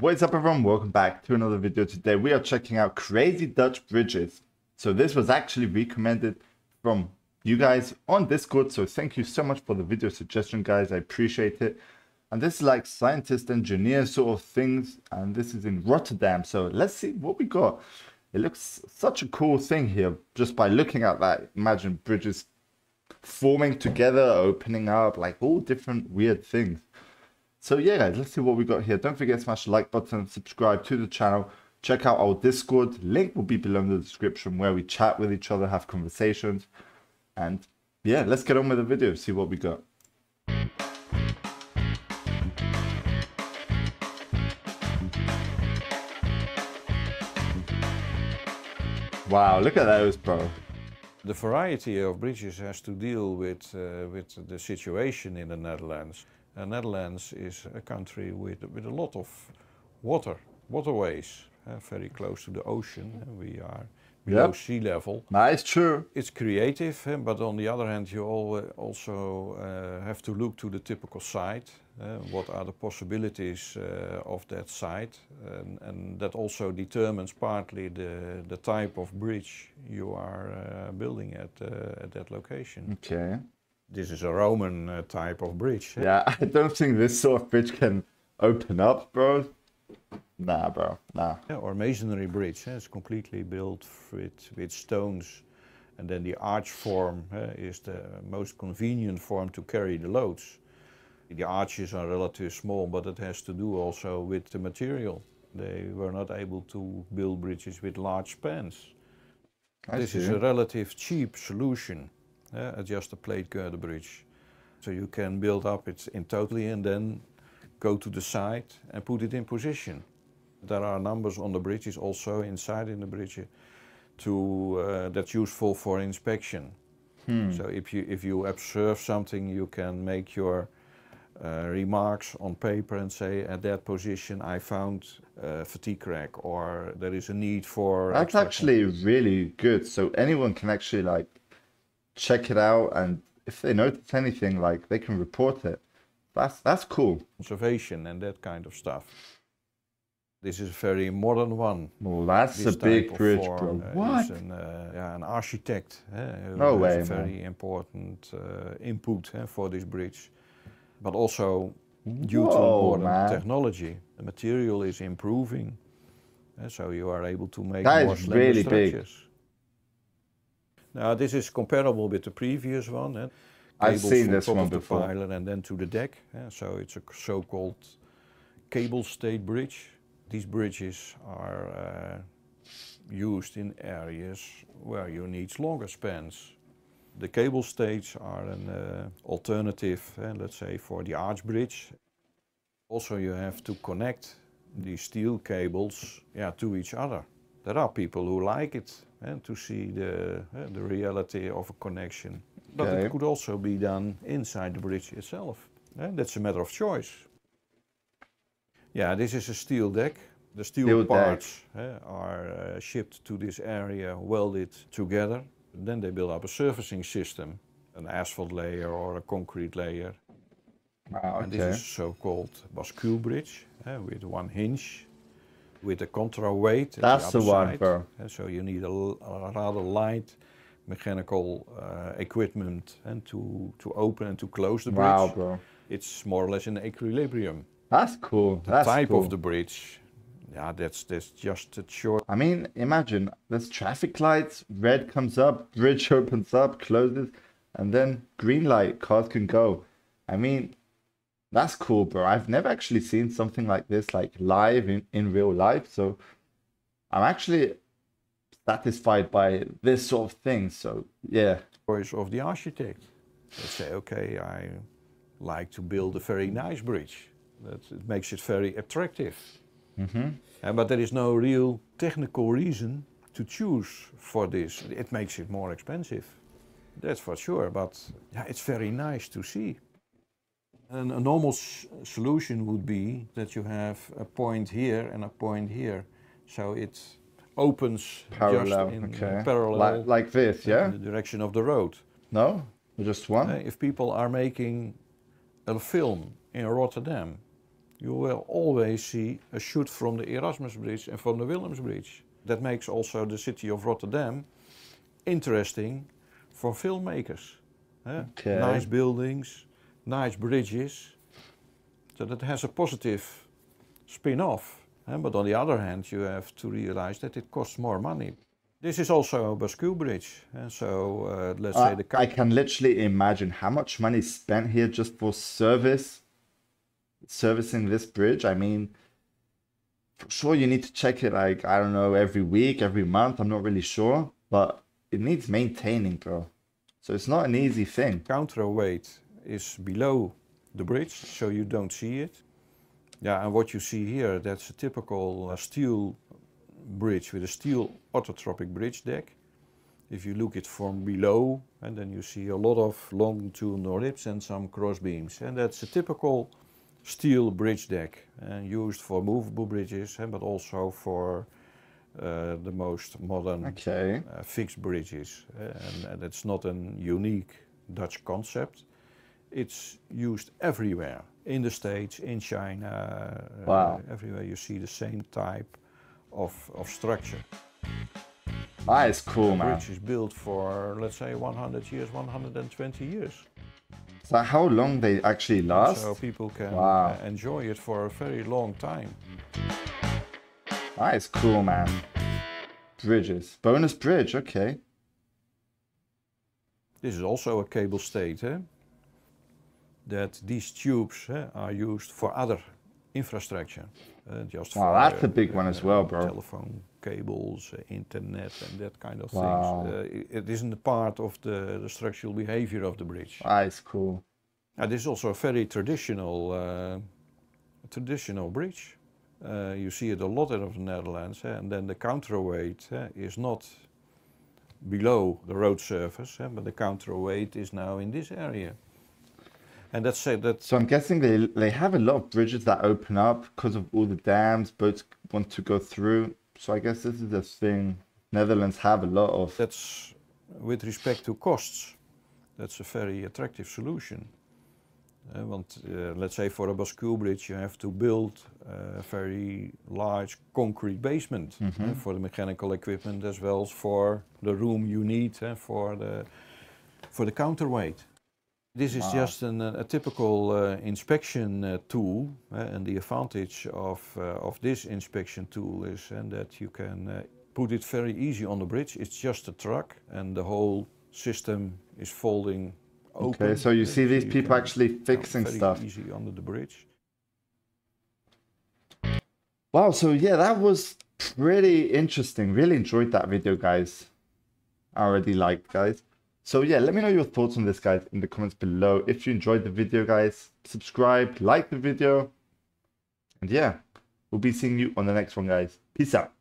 What's up everyone, welcome back to another video. Today we are checking out Crazy Dutch Bridges. So this was actually recommended from you guys on Discord, so thank you so much for the video suggestion guys, I appreciate it. And this is like scientist, engineer sort of things, and this is in Rotterdam, so let's see what we got. It looks such a cool thing here, just by looking at that, imagine bridges forming together, opening up, like all different weird things. So yeah, let's see what we got here. Don't forget to smash the like button, subscribe to the channel, check out our Discord. Link will be below in the description where we chat with each other, have conversations. And yeah, let's get on with the video, see what we got. Wow, look at those, bro. The variety of bridges has to deal with, uh, with the situation in the Netherlands. The Netherlands is a country with, with a lot of water, waterways, uh, very close to the ocean. We are below yep. sea level. Nice, true. It's creative, but on the other hand, you also uh, have to look to the typical site. Uh, what are the possibilities uh, of that site? And, and, that also determines partly the, the type of bridge you are uh, building at, uh, at that location. Okay. This is a Roman uh, type of bridge. Eh? Yeah, I don't think this sort of bridge can open up, bro. Nah, bro, nah. Yeah, or masonry bridge. Eh? It's completely built with, with stones. And then the arch form eh, is the most convenient form to carry the loads. The arches are relatively small, but it has to do also with the material. They were not able to build bridges with large spans. I this see. is a relative cheap solution uh, just a plate girder bridge. So you can build up it in totally and then go to the side and put it in position. There are numbers on the bridges also inside in the bridge to, uh, that's useful for inspection. Hmm. So if you, if you observe something, you can make your uh, remarks on paper and say at that position I found a fatigue crack or there is a need for... That's actually really good. So anyone can actually like check it out, and if they notice anything, like they can report it. That's that's cool. Conservation and that kind of stuff. This is a very modern one. Well, that's this a big bridge, form, bro. Uh, what? An, uh, yeah, an architect. Uh, no way, a very man. important uh, input for this bridge. But also, due Whoa, to modern man. technology, the material is improving. so you are able to make that more really structures. Big. Now this is comparable with the previous one. Eh? I've seen this one before. The pylon and then to the deck. Eh? So it's a so-called cable stayed bridge. These bridges are uh, used in areas where you need longer spans. The cable stays are an uh, alternative, eh, let's say, for the arch bridge. Also, you have to connect these steel cables yeah, to each other. There are people who like it and to see the, uh, the reality of a connection. But okay. it could also be done inside the bridge itself. And that's a matter of choice. Yeah, this is a steel deck. The steel, steel parts uh, are shipped to this area, welded together. Then they build up a surfacing system, an asphalt layer or a concrete layer. Ah, okay. And this is so-called bascule bridge with one hinge with a counterweight. That's the, the one, bro. so you need a, a rather light mechanical uh, equipment and to, to open and to close the bridge. Wow, bro. It's more or less in equilibrium. That's cool. The that's type cool. of the bridge, yeah, that's that's just a short. I mean, imagine there's traffic lights, red comes up, bridge opens up, closes, and then green light, cars can go. I mean, that's cool, bro. I've never actually seen something like this, like live in, in real life. So I'm actually satisfied by this sort of thing. So yeah. Choice of the architect. They say, okay, I like to build a very nice bridge. That it makes it very attractive. Mm -hmm. uh, but there is no real technical reason to choose for this. It makes it more expensive. That's for sure. But yeah, it's very nice to see. And a normal solution would be that you have a point here and a point here. So it opens parallel, just in okay. parallel. Like, like this, yeah? In the direction of the road. No? Just one? Uh, if people are making a film in Rotterdam, you will always see a shoot from the Erasmus Bridge and from the Willems Bridge. That makes also the city of Rotterdam interesting for filmmakers. Okay. Nice buildings, nice bridges. So that has a positive spin off. eh? But on the other hand, you have to realize that it costs more money. This is also a Bascule Bridge. eh? So uh, let's say Uh, the I can literally imagine how much money is spent here just for service, servicing this bridge. I mean, for sure you need to check it like, I don't know, every week, every month. I'm not really sure, but it needs maintaining, bro. So it's not an easy thing. counterweight is below the bridge, so you don't see it. Yeah, and what you see here, that's a typical uh, steel bridge with a steel orthotropic bridge deck. If you look it from below, and then you see a lot of longitudinal ribs and some cross beams, and that's a typical steel bridge deck, and used for movable bridges, but also for uh, the most modern Okay. uh, fixed bridges. and, and it's not a unique Dutch concept. It's used everywhere in the States, in China, uh, Wow. everywhere you see the same type of, of structure. That is cool, The man. bridge is built for, let's say, 100 years, 120 years. So how long they actually last? So people can Wow. uh, enjoy it for a very long time. That is cool, man. Bridges. Bonus bridge, okay. This is also a cable stayed, eh? That these tubes eh, are used for other infrastructure. uh, just Wow, for, that's a big one as well, bro. Telephone cables, internet, and that kind of Wow. things. It isn't part of the, the structural behavior of the bridge. That is cool. Uh, this is also a very traditional, uh, traditional bridge. Uh, you see it a lot in the Netherlands, eh, and then the counterweight eh, is not below the road surface, eh, but the counterweight is now in this area. And that's that So I'm guessing they they have a lot of bridges that open up because of all the dams boats want to go through. So I guess this is a thing Netherlands have a lot of. that's with respect to costs, that's a very attractive solution. Uh, want, uh, let's say for a Bascule bridge, you have to build a very large concrete basement uh, Mhm. for the mechanical equipment as well as for the room you need uh, for the for the counterweight. This is just an, a typical uh, inspection uh, tool, uh, and the advantage of uh, of this inspection tool is and that you can uh, put it very easy on the bridge. It's just a truck, and the whole system is folding open. Okay, so you see these you people can actually fixing very stuff. easy under the bridge. Wow, so yeah, that was pretty interesting. Really enjoyed that video, guys. I already liked, guys. So yeah, let me know your thoughts on this, guys, in the comments below. If you enjoyed the video, guys, subscribe, like the video. And yeah, we'll be seeing you on the next one, guys. Peace out.